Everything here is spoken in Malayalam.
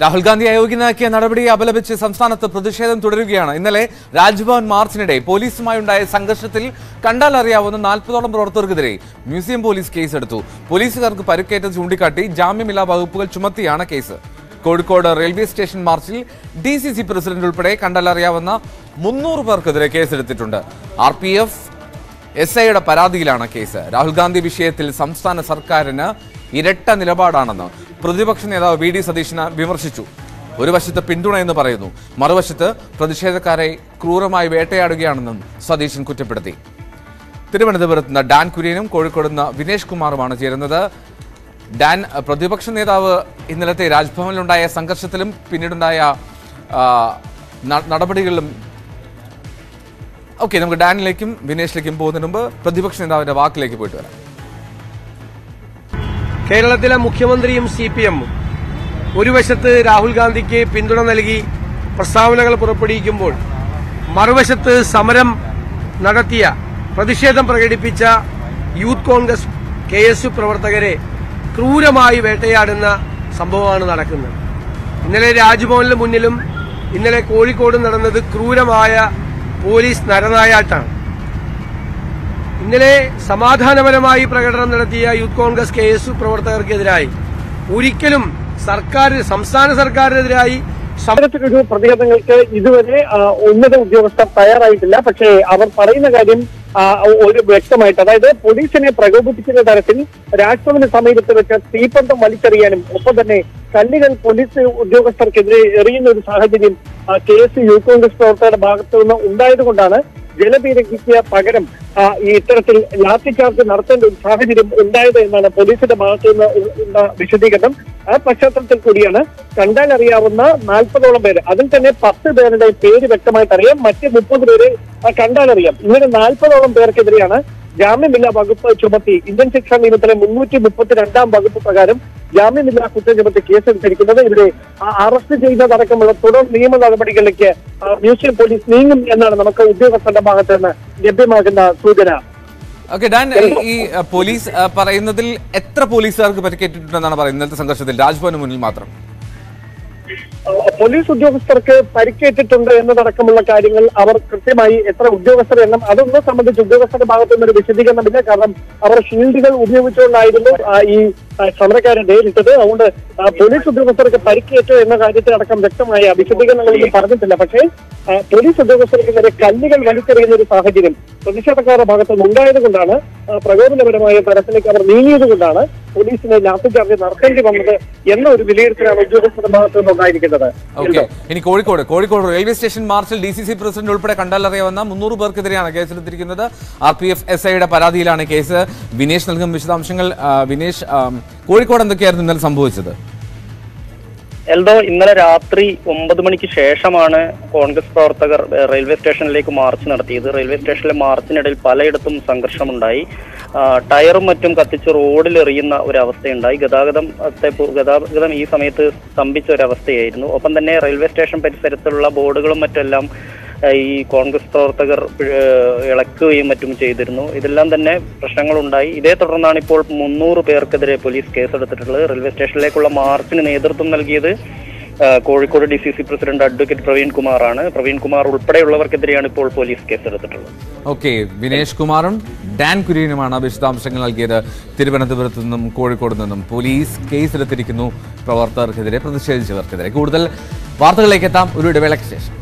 രാഹുൽ ഗാന്ധി അയോഗ്യനാക്കിയ നടപടി അപലപിച്ച് സംസ്ഥാനത്ത് പ്രതിഷേധം തുടരുകയാണ്. ഇന്നലെ രാജ്ഭവൻ മാർച്ചിനിടെ പോലീസുമായുണ്ടായ സംഘർഷത്തിൽ കണ്ടാൽ അറിയാവുന്ന നാൽപ്പതോളം പ്രവർത്തകർക്കെതിരെ മ്യൂസിയം പോലീസ് കേസെടുത്തു. പോലീസുകാർക്ക് പരുക്കേറ്റത് ചൂണ്ടിക്കാട്ടി ജാമ്യമില്ലാ വകുപ്പുകൾ ചുമത്തിയാണ് കേസ്. കോഴിക്കോട് റെയിൽവേ സ്റ്റേഷൻ മാർച്ചിൽ ഡി സി സി പ്രസിഡന്റ് ഉൾപ്പെടെ കണ്ടാൽ അറിയാവുന്ന മുന്നൂറ് പേർക്കെതിരെ കേസെടുത്തിട്ടുണ്ട്. ആർ പി എഫ് എസ് ഐയുടെ പരാതിയിലാണ് കേസ്. രാഹുൽ ഗാന്ധി വിഷയത്തിൽ സംസ്ഥാന സർക്കാരിന് ഇരട്ട നിലപാടാണെന്ന് പ്രതിപക്ഷ നേതാവ് വി ഡി സതീശന് വിമർശിച്ചു. ഒരു വശത്ത് പിന്തുണ എന്ന് പറയുന്നു മറുവശത്ത് പ്രതിഷേധക്കാരെ ക്രൂരമായി വേട്ടയാടുകയാണെന്നും സതീശൻ കുറ്റപ്പെടുത്തി. തിരുവനന്തപുരത്ത് നിന്ന് ഡാൻ കുര്യനും കോഴിക്കോട് നിന്ന് വിനേഷ് കുമാറുമാണ് ചേരുന്നത്. ഡാൻ പ്രതിപക്ഷ നേതാവ് ഇന്നലത്തെ രാജ്ഭവനിലുണ്ടായ സംഘർഷത്തിലും പിന്നീടുണ്ടായ നടപടികളിലും ഓക്കെ നമുക്ക് ഡാനിലേക്കും വിനേഷിലേക്കും പോകുന്നതിന് മുമ്പ് പ്രതിപക്ഷ നേതാവിന്റെ വാക്കിലേക്ക് പോയിട്ട് വരാം. കേരളത്തിലെ മുഖ്യമന്ത്രിയും സി പി എമ്മും ഒരു വശത്ത് രാഹുൽ ഗാന്ധിക്ക് പിന്തുണ നൽകി പ്രസ്താവനകൾ പുറപ്പെടുവിക്കുമ്പോൾ മറുവശത്ത് സമരം നടത്തിയ പ്രതിഷേധം പ്രകടിപ്പിച്ച youth Congress K S U പ്രവർത്തകരെ ക്രൂരമായി വേട്ടയാടുന്ന സംഭവമാണ് നടക്കുന്നത്. ഇന്നലെ രാജ്ഭവനിന് മുന്നിലും ഇന്നലെ കോഴിക്കോട് നടന്നത് ക്രൂരമായ പോലീസ് നരനായാട്ടാണ്. ഇന്നലെ സമാധാനപരമായി പ്രകടനം നടത്തിയ യൂത്ത് കോൺഗ്രസ് കെ എസ് പ്രവർത്തകർക്കെതിരായി ഒരിക്കലും സർക്കാർ സംസ്ഥാന സർക്കാരിനെതിരായി സമരത്തിനൊരു പ്രതികരണങ്ങൾക്ക് ഇതുവരെ ഉന്നത ഉദ്യോഗസ്ഥർ തയ്യാറായിട്ടില്ല. പക്ഷേ അവർ പറയുന്ന കാര്യം ഒരു വ്യക്തമായിട്ട് അതായത് പോലീസിനെ പ്രകോപിപ്പിക്കുന്ന തരത്തിൽ രാജ്ഭവന് സമീപത്ത് വെച്ച് തീപ്പന്തം വലിച്ചെറിയാനും ഒപ്പം തന്നെ കല്ലുകൾ പോലീസ് ഉദ്യോഗസ്ഥർക്കെതിരെ എറിയുന്ന ഒരു സാഹചര്യം കെ എസ് യൂത്ത് കോൺഗ്രസ് പ്രവർത്തകരുടെ ഭാഗത്തു നിന്ന് ഉണ്ടായതുകൊണ്ടാണ് ജലപീരങ്കിക്ക് പകരം ഈ ഇത്തരത്തിൽ ലാത്തി ചാർജ് നടത്തേണ്ട ഒരു സാഹചര്യം ഉണ്ടായത് എന്നാണ് പോലീസിന്റെ ഭാഗത്തു നിന്ന് വിശദീകരണം. ആ പശ്ചാത്തലത്തിൽ കൂടിയാണ് കണ്ടാൽ അറിയാവുന്ന നാൽപ്പതോളം പേര് അതിൽ തന്നെ പത്ത് പേരുടെ പേര് വ്യക്തമായിട്ട് അറിയാം. മറ്റ് മുപ്പത് പേര് കണ്ടാൽ അറിയാം. ഇങ്ങനെ നാൽപ്പതോളം പേർക്കെതിരെയാണ് ജാമ്യമില്ലാ വകുപ്പ് ചുമത്തി. ഇന്ത്യൻ ശിക്ഷാ നിയമത്തിലെ മുന്നൂറ്റി മുപ്പത്തിരണ്ടാം വകുപ്പ് പ്രകാരം ജാമ്യമില്ലാ കുറ്റം ചുമത്തി കേസെടുത്തിരിക്കുന്നത് ഇവരെ അറസ്റ്റ് ചെയ്യുന്നതടക്കമുള്ള തുടർ നിയമ നടപടികളിലേക്ക് മ്യൂസിയം പോലീസ് നീങ്ങും എന്നാണ് നമുക്ക് ഉദ്യോഗസ്ഥരുടെ ഭാഗത്ത് നിന്ന് ലഭ്യമാകുന്ന സൂചന. ഓക്കെ ഡാൻ ഈ- പോലീസ് പറയുന്നതിൽ എത്ര പോലീസുകാർക്ക് പരിക്കേറ്റിട്ടുണ്ടെന്നാണ് പറയുന്നത്? ഇന്നത്തെ സംഘർഷത്തിൽ രാജ്ഭവന് മുന്നിൽ മാത്രം. പോലീസ് ഉദ്യോഗസ്ഥർക്ക് പരിക്കേറ്റിട്ടുണ്ട് എന്നതടക്കമുള്ള കാര്യങ്ങൾ അവർ കൃത്യമായി എത്ര ഉദ്യോഗസ്ഥർ എണ്ണം അതൊന്നും സംബന്ധിച്ച് ഉദ്യോഗസ്ഥരുടെ ഭാഗത്തു നിന്നൊരു വിശദീകരണമില്ല. കാരണം അവർ ഷീൽഡുകൾ ഉപയോഗിച്ചുകൊണ്ടായിരുന്നു ഈ സമരക്കാരെ നേരിട്ടത്. അതുകൊണ്ട് പോലീസ് ഉദ്യോഗസ്ഥർക്ക് പരിക്കേറ്റോ എന്ന കാര്യത്തിൽ അടക്കം വ്യക്തമായ വിശദീകരണങ്ങളൊന്നും പറഞ്ഞിട്ടില്ല. പക്ഷേ പോലീസ് ഉദ്യോഗസ്ഥർക്ക് നേരെ കല്ലുകൾ വലിച്ചെറിയുന്ന ഒരു സാഹചര്യം പ്രതിഷേധക്കാരുടെ ഭാഗത്തുനിന്ന് ഉണ്ടായതുകൊണ്ടാണ് ഉണ്ടായത് കൊണ്ടാണ് പ്രകോപനപരമായ തരത്തിലേക്ക് അവർ നീങ്ങിയത് കൊണ്ടാണ് പോലീസിനെ ലാത്തിചാർജ് നടത്തേണ്ടി വന്നത് എന്ന ഒരു വിലയിരുത്തലാണ് ഉദ്യോഗസ്ഥരുടെ ഭാഗത്തു നിന്നുണ്ടായിരിക്കുന്നത്. ഓക്കെ. ഇനി കോഴിക്കോട്. കോഴിക്കോട് റെയിൽവേ സ്റ്റേഷൻ മാർച്ചിൽ ഡി സി സി പ്രസിഡന്റ് ഉൾപ്പെടെ കണ്ടാലറിയാവുന്ന മുന്നൂറ് പേർക്കെതിരെയാണ് കേസെടുത്തിരിക്കുന്നത്. ആർ പി എഫ് എസ് ഐയുടെ പരാതിയിലാണ് കേസ്. വിനേഷ് നൽകും വിശദാംശങ്ങൾ. വിനേഷ് കോഴിക്കോട് എന്തൊക്കെയായിരുന്നു ഇന്നലെ സംഭവിച്ചത്? എൽദോ ഇന്നലെ രാത്രി ഒമ്പത് മണിക്ക് ശേഷമാണ് കോൺഗ്രസ് പ്രവർത്തകർ റെയിൽവേ സ്റ്റേഷനിലേക്ക് മാർച്ച് നടത്തിയത്. റെയിൽവേ സ്റ്റേഷനിലെ മാർച്ചിനിടയിൽ പലയിടത്തും സംഘർഷമുണ്ടായി. ടയറും മറ്റും കത്തിച്ച് റോഡിൽ എറിയുന്ന ഒരു അവസ്ഥയുണ്ടായി ഗതാഗതം ഈ സമയത്ത് സ്തംഭിച്ച ഒരവസ്ഥയായിരുന്നു ഒപ്പം തന്നെ റെയിൽവേ സ്റ്റേഷൻ പരിസരത്തുള്ള ബോർഡുകളും മറ്റെല്ലാം ഈ കോൺഗ്രസ് പ്രവർത്തകർ ഇളക്കുകയും മറ്റും ചെയ്തിരുന്നു. ഇതെല്ലാം തന്നെ പ്രശ്നങ്ങളുണ്ടായി. ഇതേ തുടർന്നാണ് ഇപ്പോൾ മുന്നൂറ് പേർക്കെതിരെ പോലീസ് കേസെടുത്തിട്ടുള്ളത്. റെയിൽവേ സ്റ്റേഷനിലേക്കുള്ള മാർച്ചിന് നേതൃത്വം നൽകിയത് Kozhikode D C C president advocate Praveen കുമാറാണ്. പ്രവീൺ കുമാർ ഉൾപ്പെടെയുള്ളവർക്കെതിരെയാണ് ഇപ്പോൾ പോലീസ് കേസെടുത്തിട്ടുള്ളത്. ഓക്കെ വിനേഷ് കുമാറും ഡാൻ കുര്യനുമാണ് വിശദാംശങ്ങൾ നൽകിയത്. തിരുവനന്തപുരത്ത് നിന്നും കോഴിക്കോട് നിന്നും പോലീസ് കേസെടുത്തിരിക്കുന്നു. പ്രവർത്തകർക്കെതിരെ പ്രതിഷേധിച്ചവർക്കെതിരെ. കൂടുതൽ വാർത്തകളിലേക്ക് എത്താം. ഒരു ഇടവേളയ്ക്ക് ശേഷം.